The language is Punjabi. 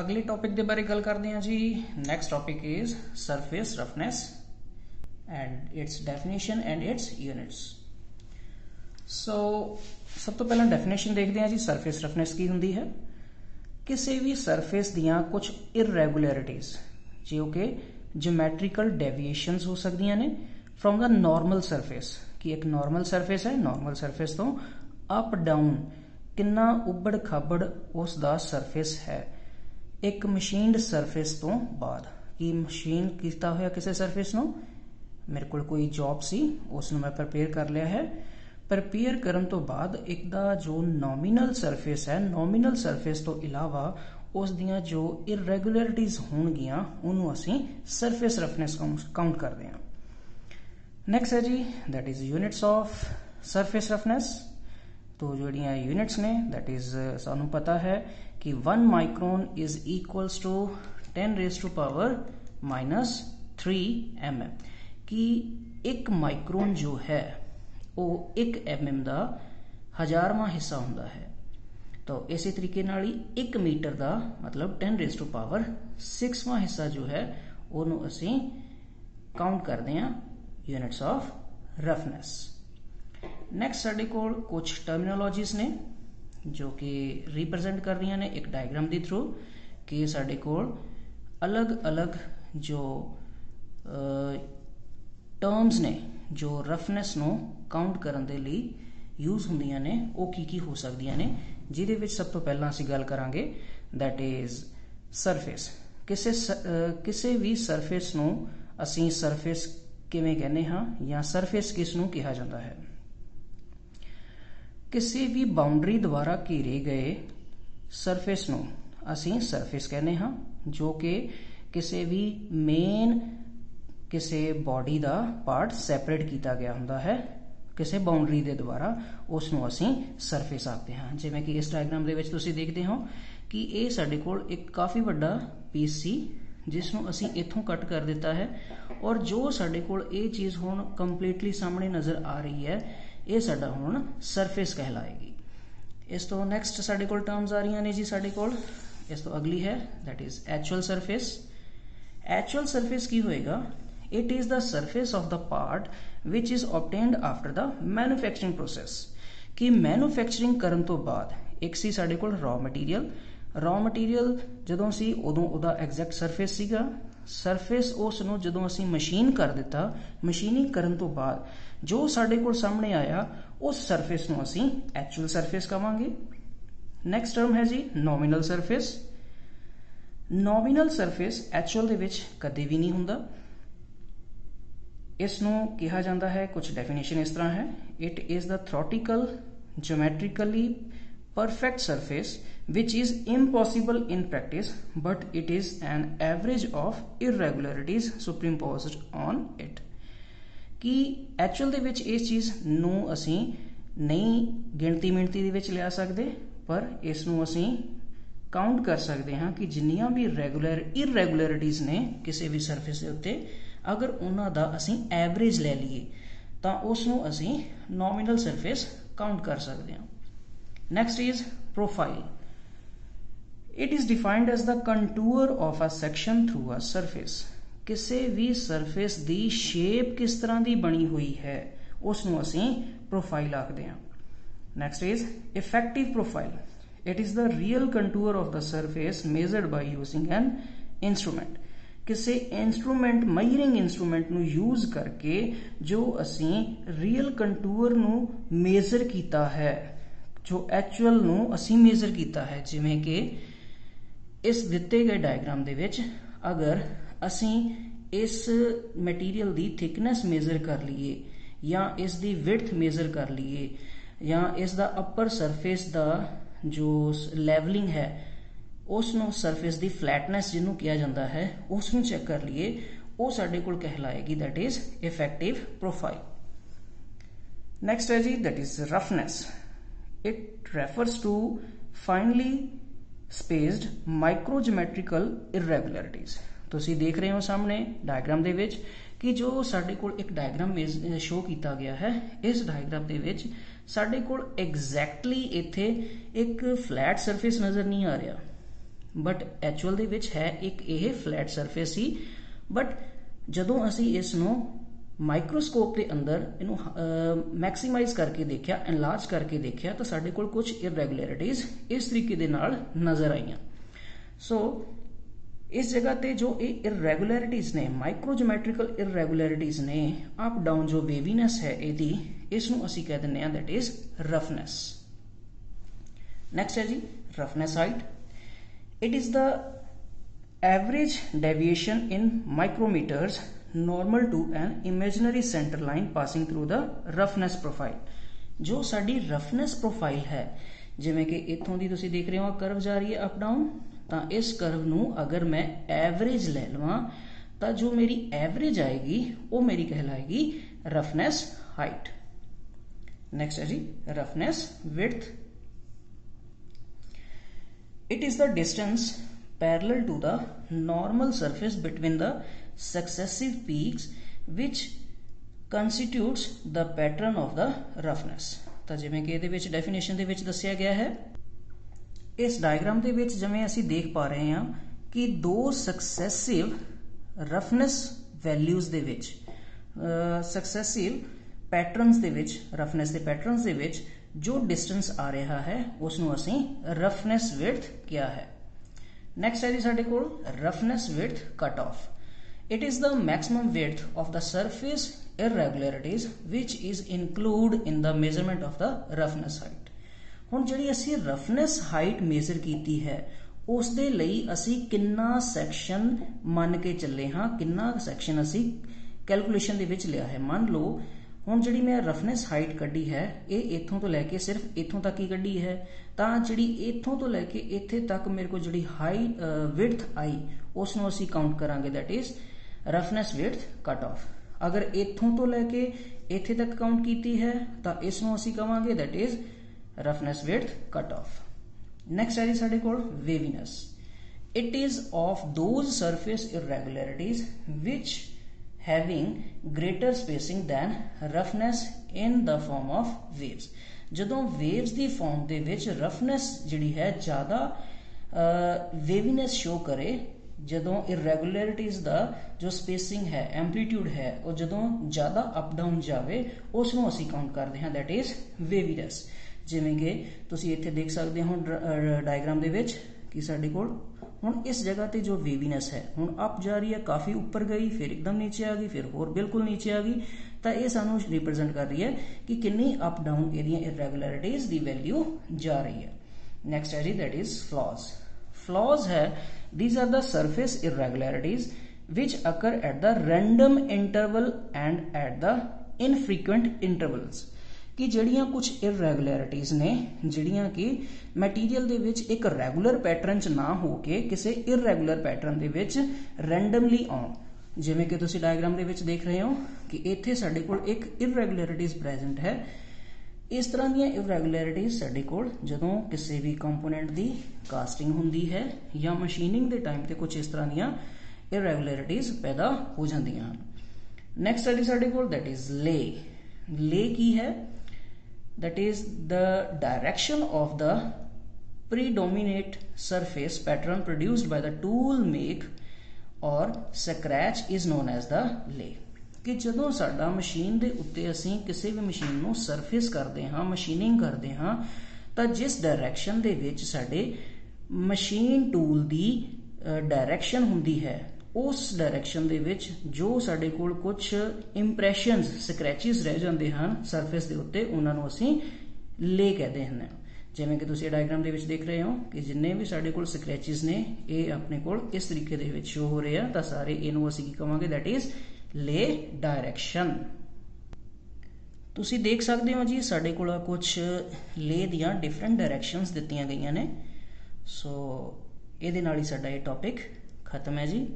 ਅਗਲੇ ਟੌਪਿਕ ਦੇ ਬਾਰੇ ਗੱਲ ਕਰਦੇ ਹਾਂ ਜੀ next topic is surface roughness and its definition and its units so ਸਭ ਤੋਂ ਪਹਿਲਾਂ ਡੈਫੀਨੇਸ਼ਨ ਦੇਖਦੇ ਹਾਂ ਜੀ ਸਰਫੇਸ ਰਫਨੈਸ ਕੀ ਹੁੰਦੀ ਹੈ ਕਿਸੇ ਵੀ ਸਰਫੇਸ ਦੀਆਂ ਕੁਝ ਇਰੈਗੂਲੈਰਿਟੀਜ਼ ਜੋ ਕਿ ਜਿਓਮੈਟ੍ਰੀਕਲ ਡੇਵੀਏਸ਼ਨਸ ਹੋ ਸਕਦੀਆਂ ਨੇ ਫਰੋਮ ਦਾ ਨਾਰਮਲ ਸਰਫੇਸ ਕਿ ਇੱਕ ਨਾਰਮਲ ਸਰਫੇਸ ਹੈ ਨਾਰਮਲ ਸਰਫੇਸ ਤੋਂ ਅਪ ਡਾਊਨ ਕਿੰਨਾ ਉੱਬੜ ਖਾਬੜ ਉਸ ਦਾ ਸਰਫੇਸ ਹੈ ਇੱਕ ਮਸ਼ੀਨਡ ਸਰਫੇਸ ਤੋਂ ਬਾਅਦ, ਕੀ ਮਸ਼ੀਨ ਕੀਤਾ ਹੋਇਆ ਕਿਸੇ ਸਰਫੇਸ ਨੂੰ? ਮੇਰੇ ਕੋਲ ਕੋਈ ਜੌਬ ਸੀ ਉਸ ਨੂੰ ਮੈਂ ਪ੍ਰਪੇਅਰ ਕਰ ਲਿਆ ਹੈ। ਪ੍ਰਪੇਅਰ ਕਰਨ ਤੋਂ ਬਾਅਦ, ਇੱਕ ਦਾ ਜੋ ਨੋਮੀਨਲ ਸਰਫੇਸ ਹੈ ਨੋਮੀਨਲ ਸਰਫੇਸ ਤੋਂ ਇਲਾਵਾ ਉਸ ਦੀਆਂ ਜੋ ਇਰੈਗੂਲਰਿਟੀਜ਼ ਹੋਣਗੀਆਂ, ਉਹਨੂੰ ਅਸੀਂ ਸਰਫੇਸ ਰਫਨੈਸ ਕਾਊਂਟ ਕਰਦੇ ਹਾਂ। ਨੈਕਸਟ ਹੈ ਜੀ, that is units of surface roughness ਤੋ ਜਿਹੜੀਆਂ ਯੂਨਿਟਸ ਨੇ that ਇਜ਼ ਸਾਨੂੰ ਪਤਾ ਹੈ ਕਿ 1 micron is equals to 10 raised to power 3 mm. ਕਿ 1 ਮਾਈਕਰੋਨ ਜੋ ਹੈ ਉਹ 1 mm ਦਾ ਹਜ਼ਾਰਵਾਂ ਹਿੱਸਾ ਹੁੰਦਾ ਹੈ ਤਾਂ ਇਸੇ ਤਰੀਕੇ ਨਾਲ ਹੀ 1 ਮੀਟਰ ਦਾ ਮਤਲਬ 10 ਰੇਜ਼ ਟੂ ਪਾਵਰ 6ਵਾਂ ਹਿੱਸਾ ਜੋ ਹੈ ਉਹਨੂੰ ਅਸੀਂ ਕਾਊਂਟ ਕਰਦੇ ਹਾਂ ਯੂਨਿਟਸ ਆਫ ਰਫਨੈਸ ਨੈਕਸਟ ਸਾਡੇ ਕੋਲ ਕੁਝ ਟਰਮੀਨੋਲੋਜੀਜ਼ ਨੇ, ਜੋ ਕਿ ਰਿਪਰੈਜ਼ੈਂਟ ਕਰ ਰਹੀਆਂ ਨੇ ਇੱਕ ਡਾਇਗਰਾਮ ਦੇ ਥਰੂ ਕਿ ਸਾਡੇ ਕੋਲ ਅਲੱਗ-ਅਲੱਗ ਜੋ ਟਰਮਸ ਨੇ, ਜੋ ਰਫਨੈਸ ਨੂੰ ਕਾਊਂਟ ਕਰਨ ਦੇ ਲਈ ਯੂਜ਼ ਹੁੰਦੀਆਂ ਨੇ, ਉਹ ਕੀ ਕੀ ਹੋ ਸਕਦੀਆਂ ਨੇ, ਜਿਹਦੇ ਵਿੱਚ ਸਭ ਤੋਂ ਪਹਿਲਾਂ ਅਸੀਂ ਗੱਲ ਕਰਾਂਗੇ, that is ਸਰਫੇਸ ਕਿਸੇ ਕਿਸੇ ਵੀ ਸਰਫੇਸ ਨੂੰ ਅਸੀਂ ਸਰਫੇਸ ਕਿਵੇਂ ਕਹਿੰਦੇ ਹਾਂ ਜਾਂ ਸਰਫੇਸ ਕਿਸ ਨੂੰ ਕਿਹਾ ਜਾਂਦਾ ਹੈ? ਕਿਸੇ ਵੀ ਬਾਉਂਡਰੀ ਦੁਆਰਾ ਘੇਰੇ ਗਏ ਸਰਫੇਸ ਨੂੰ ਅਸੀਂ ਸਰਫੇਸ ਕਹਿੰਦੇ ਹਾਂ, ਜੋ ਕਿ ਕਿਸੇ ਵੀ ਮੇਨ ਕਿਸੇ ਬਾਡੀ ਦਾ ਪਾਰਟ ਸੈਪਰੇਟ ਕੀਤਾ ਗਿਆ ਹੁੰਦਾ ਹੈ, ਕਿਸੇ ਬਾਉਂਡਰੀ ਦੇ ਦੁਆਰਾ ਉਸ ਨੂੰ ਅਸੀਂ ਸਰਫੇਸ ਆਖਦੇ ਹਾਂ। ਜਿਵੇਂ ਕਿ ਇਸ ਡਾਇਗਰਾਮ ਦੇ ਵਿੱਚ ਤੁਸੀਂ ਦੇਖਦੇ ਹੋ ਕਿ ਇਹ ਸਾਡੇ ਕੋਲ ਇੱਕ ਕਾਫੀ ਵੱਡਾ ਪੀਸ ਸੀ ਜਿਸ ਨੂੰ ਅਸੀਂ ਇੱਥੋਂ ਕੱਟ ਕਰ ਦਿੱਤਾ ਹੈ ਔਰ ਜੋ ਸਾਡੇ ਕੋਲ ਇਹ ਚੀਜ਼ ਹੁਣ ਕੰਪਲੀਟਲੀ ਸਾਹਮਣੇ ਨਜ਼ਰ ਆ ਰਹੀ ਹੈ ਇਹ ਸਾਡਾ ਹੁਣ ਸਰਫੇਸ ਕਹਿਲਾਏਗੀ। ਇਸ ਤੋਂ ਨੈਕਸਟ ਸਾਡੇ ਕੋਲ ਟਰਮਸ ਆ ਰਹੀਆਂ ਨੇ ਜੀ ਸਾਡੇ ਕੋਲ। ਇਸ ਤੋਂ ਅਗਲੀ ਹੈ, that is actual surface actual surface ਕੀ ਹੋਏਗਾ? It is the surface of the part which is obtained after the manufacturing process ਕਿ ਮੈਨੂਫੈਕਚਰਿੰਗ ਕਰਨ ਤੋਂ ਬਾਅਦ ਇੱਕ ਸੀ ਸਾਡੇ ਕੋਲ raw ਮਟੀਰੀਅਲ raw ਮਟੀਰੀਅਲ ਜਦੋਂ ਸੀ ਉਦੋਂ ਉਹਦਾ ਐਗਜ਼ੈਕਟ ਸਰਫੇਸ ਸੀਗਾ। ਸਰਫੇਸ ਉਸ ਨੂੰ ਜਦੋਂ ਅਸੀਂ ਮਸ਼ੀਨ ਕਰ ਦਿੱਤਾ ਮਸ਼ੀਨਿੰਗ ਕਰਨ ਤੋਂ ਬਾਅਦ ਜੋ ਸਾਡੇ ਕੋਲ ਸਾਹਮਣੇ ਆਇਆ, ਉਸ ਸਰਫੇਸ ਨੂੰ ਅਸੀਂ ਐਕਚੁਅਲ ਸਰਫੇਸ ਕਵਾਂਗੇ। ਨੈਕਸਟ ਟਰਮ ਹੈ ਜੀ nominal surface nominal surface actual ਦੇ ਵਿੱਚ ਕਦੇ ਵੀ ਨਹੀਂ ਹੁੰਦਾ। ਇਸ ਨੂੰ ਕਿਹਾ ਜਾਂਦਾ ਹੈ ਕੁਝ ਡੈਫੀਨੇਸ਼ਨ ਇਸ ਤਰ੍ਹਾਂ ਹੈ। It is the theoretical geometrically perfect surface which is impossible in practice, but it is an average of irregularities superimposed on it. ਕਿ ਐਕਚੁਅਲ ਦੇ ਵਿੱਚ ਇਸ ਚੀਜ਼ ਨੂੰ ਅਸੀਂ ਨਹੀਂ ਗਿਣਤੀ ਮਿਣਤੀ ਦੇ ਵਿੱਚ ਲਿਆ ਸਕਦੇ, ਪਰ ਇਸ ਨੂੰ ਅਸੀਂ ਕਾਊਂਟ ਕਰ ਸਕਦੇ ਹਾਂ ਕਿ ਜਿੰਨੀਆਂ ਵੀ ਰੈਗੂਲਰ ਇਰੈਗੂਲਰਿਟੀਜ਼ ਨੇ ਕਿਸੇ ਵੀ ਸਰਫੇਸ ਦੇ ਉੱਤੇ, ਅਗਰ ਉਹਨਾਂ ਦਾ ਅਸੀਂ ਐਵਰੇਜ ਲੈ ਲਈਏ, ਤਾਂ ਉਸ ਨੂੰ ਅਸੀਂ ਨੋਮੀਨਲ ਸਰਫੇਸ ਕਾਊਂਟ ਕਰ ਸਕਦੇ ਹਾਂ Next is profile. It is defined as the contour of a section through a surface. ਕਿਸੇ ਵੀ ਸਰਫੇਸ ਦੀ ਸ਼ੇਪ ਕਿਸ ਤਰ੍ਹਾਂ ਦੀ ਬਣੀ ਹੋਈ ਹੈ ਉਸ ਨੂੰ ਅਸੀਂ ਪ੍ਰੋਫਾਈਲ ਆਖਦੇ ਹਾਂ। Next is effective profile it is the real contour of the surface measured by using an instrument. ਕਿਸੇ ਇਨਸਟਰੂਮੈਂਟ ਮਾਈਰਿੰਗ ਇਨਸਟਰੂਮੈਂਟ ਨੂੰ ਯੂਜ਼ ਕਰਕੇ ਜੋ ਅਸੀਂ ਰੀਅਲ ਕੰਟੂਰ ਨੂੰ ਮੇਜ਼ਰ ਕੀਤਾ ਹੈ, ਜੋ ਐਕਚੁਅਲ ਨੂੰ ਅਸੀਂ ਮੇਜ਼ਰ ਕੀਤਾ ਹੈ, ਜਿਵੇਂ ਕਿ ਇਸ ਦਿੱਤੇ ਗਏ ਡਾਇਗਰਾਮ ਦੇ ਵਿੱਚ ਅਗਰ ਅਸੀਂ ਇਸ ਮਟੀਰੀਅਲ ਦੀ ਥਿਕਨੈਸ ਮੇਜ਼ਰ ਕਰ ਲਈਏ ਜਾਂ ਇਸ ਦੀ ਵਿਡਥ ਮੇਜ਼ਰ ਕਰ ਲਈਏ ਜਾਂ ਇਸ ਦਾ ਅਪਰ ਸਰਫੇਸ ਦਾ ਜੋ ਲੈਵਲਿੰਗ ਹੈ ਉਸ ਨੂੰ ਸਰਫੇਸ ਦੀ ਫਲੈਟਨੈਸ ਜਿਹਨੂੰ ਕਿਹਾ ਜਾਂਦਾ ਹੈ ਉਸ ਨੂੰ ਚੈੱਕ ਕਰ ਲਈਏ, ਉਹ ਸਾਡੇ ਕੋਲ ਕਹਿਲਾਏਗੀ that is effective profile next ਹੈ ਜੀ that is roughness it refers to finely spaced microgeometrical irregularities. ਤੁਸੀਂ ਦੇਖ ਰਹੇ ਹੋ ਸਾਹਮਣੇ ਡਾਇਗਰਾਮ ਦੇ ਵਿੱਚ ਕਿ ਜੋ ਸਾਡੇ ਕੋਲ ਇੱਕ ਡਾਇਗਰਾਮ ਸ਼ੋ ਕੀਤਾ ਗਿਆ ਹੈ, ਇਸ ਡਾਇਗਰਾਮ ਦੇ ਵਿੱਚ ਸਾਡੇ ਕੋਲ ਐਗਜ਼ੈਕਟਲੀ ਇੱਥੇ ਇੱਕ ਫਲੈਟ ਸਰਫੇਸ ਨਜ਼ਰ ਨਹੀਂ ਆ ਰਿਹਾ। ਬਟ ਐਕਚੁਅਲ ਦੇ ਵਿੱਚ ਹੈ ਇੱਕ ਇਹ ਫਲੈਟ ਸਰਫੇਸ ਸੀ ਬਟ ਜਦੋਂ ਅਸੀਂ ਇਸ ਨੂੰ ਮਾਈਕਰੋਸਕੋਪ ਦੇ ਅੰਦਰ ਇਹਨੂੰ ਮੈਕਸਿਮਾਈਜ਼ ਕਰਕੇ ਦੇਖਿਆ ਐਨਲਾਰਜ ਕਰਕੇ ਦੇਖਿਆ, ਤਾਂ ਸਾਡੇ ਕੋਲ ਕੁਝ ਇਰੈਗੂਲਰਿਟੀਜ਼ ਇਸ ਤਰੀਕੇ ਦੇ ਨਾਲ ਨਜ਼ਰ ਆਈਆਂ। ਸੋ ਇਸ ਜਗ੍ਹਾ ਤੇ ਜੋ ਇਹ ਇਰੈਗੂਲਰਿਟੀਜ਼ ਨੇ ਮਾਈਕਰੋਜੀਓਮੈਟ੍ਰੀਕਲ ਇਰੈਗੂਲਰਿਟੀਜ਼ ਨੇ ਅਪ ਡਾਊਨ ਜੋ ਵੇਵੀਨੈਸ ਹੈ ਇਹਦੀ ਇਸ ਨੂੰ ਅਸੀਂ ਕਹਿ ਦਿੰਦੇ ਹਾਂ ਦੈਟ ਇਜ਼ ਰਫਨੈਸ ਨੈਕਸਟ ਹੈ ਜੀ roughness height it is the average deviation in micrometers normal to an imaginary center line passing through the roughness profile. ਜੋ ਸਾਡੀ ਰਫਨੈਸ ਪ੍ਰੋਫਾਈਲ ਹੈ, ਜਿਵੇਂ ਕਿ ਇੱਥੋਂ ਦੀ ਤੁਸੀਂ ਦੇਖ ਰਹੇ ਹੋ ਕਰਵ ਜਾ ਰਹੀ ਹੈ ਅਪ ਡਾਊਨ ਤਾਂ ਇਸ ਕਰਵ ਨੂੰ ਅਗਰ ਮੈਂ ਐਵਰੇਜ ਲੈ ਲਵਾਂ ਤਾਂ ਜੋ ਮੇਰੀ ਐਵਰੇਜ ਆਏਗੀ ਉਹ ਮੇਰੀ ਕਹਿਲਾਏਗੀ ਰਫਨੈਸ ਹਾਈਟ ਨੈਕਸਟ ਹੈ ਜੀ roughness width it is the distance parallel to the normal surface between the successive peaks which constitutes the pattern of the roughness ਤਾਂ ਜਿਵੇਂ ਕਿ ਇਹਦੇ ਵਿੱਚ ਡੈਫੀਨੇਸ਼ਨ ਦੇ ਵਿੱਚ ਦੱਸਿਆ ਗਿਆ ਹੈ ਇਸ ਡਾਇਗਰਾਮ ਦੇ ਵਿੱਚ ਜਿਵੇਂ ਅਸੀਂ ਦੇਖ ਪਾ ਰਹੇ ਹਾਂ ਕਿ ਦੋ ਸਕਸੈਸਿਵ ਰਫਨੈਸ ਵੈਲਿਊਜ਼ ਦੇ ਵਿੱਚ ਸਕਸੈਸਿਵ ਪੈਟਰਨਸ ਦੇ ਵਿੱਚ ਰਫਨੈਸ ਦੇ ਪੈਟਰਨਸ ਦੇ ਵਿੱਚ ਜੋ ਡਿਸਟੈਂਸ ਆ ਰਿਹਾ ਹੈ ਉਸ ਨੂੰ ਅਸੀਂ ਰਫਨੈਸ ਵਿਡਥ ਕਿਹਾ ਹੈ। ਨੈਕਸਟ ਹੈ ਜੀ ਸਾਡੇ ਕੋਲ roughness width cut off it is the maximum width of the surface irregularities which is included in the measurement of the roughness height ਹੁਣ ਜਿਹੜੀ ਅਸੀਂ ਰਫਨੈਸ ਹਾਈਟ ਮੇਜ਼ਰ ਕੀਤੀ ਹੈ ਉਸ ਦੇ ਲਈ ਅਸੀਂ ਕਿੰਨਾ ਸੈਕਸ਼ਨ ਮੰਨ ਕੇ ਚੱਲੇ ਹਾਂ, ਕਿੰਨਾ ਸੈਕਸ਼ਨ ਅਸੀਂ ਕੈਲਕੂਲੇਸ਼ਨ ਦੇ ਵਿੱਚ ਲਿਆ ਹੈ। ਮੰਨ ਲਓ, ਹੁਣ ਜਿਹੜੀ ਮੈਂ ਰਫਨੈਸ ਹਾਈਟ ਕੱਢੀ ਹੈ, ਇਹ ਇੱਥੋਂ ਤੋਂ ਲੈ ਕੇ ਸਿਰਫ ਇੱਥੋਂ ਤੱਕ ਹੀ ਕੱਢੀ ਹੈ। ਤਾਂ ਜਿਹੜੀ ਇੱਥੋਂ ਤੋਂ ਲੈ ਕੇ ਇੱਥੇ ਤੱਕ ਮੇਰੇ ਕੋਲ ਜਿਹੜੀ ਹਾਈ ਵਿਡਥ ਆਈ ਉਸ ਨੂੰ ਅਸੀਂ ਕਾਊਂਟ ਕਰਾਂਗੇ that is roughness width cut off ਅਗਰ ਇੱਥੋਂ ਤੋਂ ਲੈ ਕੇ ਇੱਥੇ ਤੱਕ ਕਾਊਂਟ ਕੀਤੀ ਹੈ, ਤਾਂ ਇਸ ਨੂੰ ਅਸੀਂ ਕਵਾਂਗੇ that is roughness width cut off next ਹੈ ਜੀ ਸਾਡੇ ਕੋਲ waviness it is of those surface irregularities which having greater spacing than roughness in the form of waves ਜਦੋਂ waves ਦੀ ਫਾਰਮ ਦੇ ਵਿੱਚ roughness ਜਿਹੜੀ ਹੈ ਜ਼ਿਆਦਾ ਵੇਵੀਨੈਸ ਸ਼ੋ ਕਰੇ ਜਦੋਂ irregularities ਦਾ ਜੋ ਸਪੇਸਿੰਗ ਹੈ ਐਂਪਲੀਟਿਊਡ ਹੈ ਉਹ ਜਦੋਂ ਜ਼ਿਆਦਾ ਅਪ ਡਾਊਨ ਜਾਵੇ ਉਸ ਨੂੰ ਅਸੀਂ ਕਾਊਂਟ ਕਰਦੇ ਹਾਂ ਦੈਟ ਇਜ਼ ਵੇਵੀਨੈਸ ਜਿਵੇਂ ਕਿ ਤੁਸੀਂ ਇੱਥੇ ਦੇਖ ਸਕਦੇ ਹੋ ਡਾਇਗਰਾਮ ਦੇ ਵਿੱਚ ਕਿ ਸਾਡੇ ਕੋਲ ਹੁਣ ਇਸ ਜਗ੍ਹਾ ਤੇ ਜੋ ਵੇਵੀਨੈਸ ਹੈ, ਹੁਣ ਅਪ ਜਾ ਰਹੀ ਹੈ, ਕਾਫੀ ਉੱਪਰ ਗਈ, ਫਿਰ ਇੱਕਦਮ ਨੀਚੇ ਆ ਗਈ, ਫਿਰ ਹੋਰ ਬਿਲਕੁਲ ਨੀਚੇ ਆ ਗਈ, ਤਾਂ ਇਹ ਸਾਨੂੰ ਰਿਪਰੈਜ਼ੈਂਟ ਕਰ ਰਹੀ ਹੈ ਕਿ ਕਿੰਨੀ ਅਪ ਡਾਊਨ ਇਹਦੀਆਂ ਇਰੈਗੂਲਰਿਟੀਜ਼ ਦੀ ਵੈਲਿਊ ਜਾ ਰਹੀ ਹੈ। ਨੈਕਸਟ ਹੈ ਜੀ ਦੈਟ ਇਜ਼ ਫਲॉज flaws ਹੈ, these are the surface irregularities which occur at the random interval and at the infrequent intervals. ਕਿ ਜਿਹੜੀਆਂ ਕੁਝ ਇਰੈਗੂਲਰਿਟੀਜ਼ ਨੇ, ਜਿਹੜੀਆਂ ਕਿ ਮਟੀਰੀਅਲ ਦੇ ਵਿੱਚ ਇੱਕ ਰੈਗੂਲਰ ਪੈਟਰਨ 'ਚ ਨਾ ਹੋ ਕੇ ਕਿਸੇ ਇਰੈਗੂਲਰ ਪੈਟਰਨ ਦੇ ਵਿੱਚ ਰੈਂਡਮਲੀ ਆਉਣ। ਜਿਵੇਂ ਕਿ ਤੁਸੀਂ ਡਾਇਗਰਾਮ ਦੇ ਵਿੱਚ ਦੇਖ ਰਹੇ ਹੋ ਕਿ ਇੱਥੇ ਸਾਡੇ ਕੋਲ ਇੱਕ ਇਰੈਗੂਲਰਿਟੀਜ਼ ਪ੍ਰੈਜ਼ੈਂਟ ਹੈ। ਇਸ ਤਰ੍ਹਾਂ ਦੀਆਂ ਇਰੈਗੂਲਰਿਟੀਜ਼ ਸਾਡੇ ਕੋਲ ਜਦੋਂ ਕਿਸੇ ਵੀ ਕੰਪੋਨੈਂਟ ਦੀ ਕਾਸਟਿੰਗ ਹੁੰਦੀ ਹੈ ਜਾਂ ਮਸ਼ੀਨਿੰਗ ਦੇ ਟਾਈਮ ਤੇ ਕੁਝ ਇਸ ਤਰ੍ਹਾਂ ਦੀਆਂ ਇਰੈਗੂਲਰਿਟੀਜ਼ ਪੈਦਾ ਹੋ ਜਾਂਦੀਆਂ ਹਨ। ਨੈਕਸਟ ਸਟੱਡੀ ਸਾਡੇ ਕੋਲ ਦੈਟ ਇਜ਼ ਲੇ ਲੇ ਕੀ ਹੈ? That is the direction of the predominate surface pattern produced by the tool make or scratch is known as the lay ਕਿ ਜਦੋਂ ਸਾਡਾ ਮਸ਼ੀਨ ਦੇ ਉੱਤੇ ਅਸੀਂ ਕਿਸੇ ਵੀ ਮਸ਼ੀਨ ਨੂੰ ਸਰਫੇਸ ਕਰਦੇ ਹਾਂ ਮਸ਼ੀਨਿੰਗ ਕਰਦੇ ਹਾਂ ਤਾਂ ਜਿਸ ਡਾਇਰੈਕਸ਼ਨ ਦੇ ਵਿੱਚ ਸਾਡੇ ਮਸ਼ੀਨ ਟੂਲ ਦੀ ਡਾਇਰੈਕਸ਼ਨ ਹੁੰਦੀ ਹੈ ਉਸ ਡਾਇਰੈਕਸ਼ਨ ਦੇ ਵਿੱਚ ਜੋ ਸਾਡੇ ਕੋਲ ਕੁਝ ਇੰਪ੍ਰੈਸ਼ਨਸ ਸਕ੍ਰੈਚਸ ਰਹਿ ਜਾਂਦੇ ਹਨ ਸਰਫੇਸ ਦੇ ਉੱਤੇ, ਉਹਨਾਂ ਨੂੰ ਅਸੀਂ ਲੇ ਕਹਦੇ ਹਨ ਜਿਵੇਂ ਕਿ ਤੁਸੀਂ ਡਾਇਗਰਾਮ ਦੇ ਵਿੱਚ ਦੇਖ ਰਹੇ ਹੋ ਕਿ ਜਿੰਨੇ ਵੀ ਸਾਡੇ ਕੋਲ ਸਕ੍ਰੈਚਸ ਨੇ, ਇਹ ਆਪਣੇ ਕੋਲ ਇਸ ਤਰੀਕੇ ਦੇ ਵਿੱਚ ਸ਼ੋ ਹੋ ਰਹੇ ਆ, ਤਾਂ ਸਾਰੇ ਇਹਨੂੰ ਅਸੀਂ ਕੀ ਕਵਾਂਗੇ? ਦੈਟ ਇਜ਼ ਲੇ ਡਾਇਰੈਕਸ਼ਨ ਤੁਸੀਂ ਦੇਖ ਸਕਦੇ ਹੋ ਜੀ, ਸਾਡੇ ਕੋਲ ਕੁਝ ਲੇ ਦੀਆਂ ਡਿਫਰੈਂਟ ਡਾਇਰੈਕਸ਼ਨਸ ਦਿੱਤੀਆਂ ਗਈਆਂ ਨੇ। ਸੋ ਇਹਦੇ ਨਾਲ ਹੀ ਸਾਡਾ ਇਹ ਟੌਪਿਕ ਖਤਮ ਹੈ ਜੀ।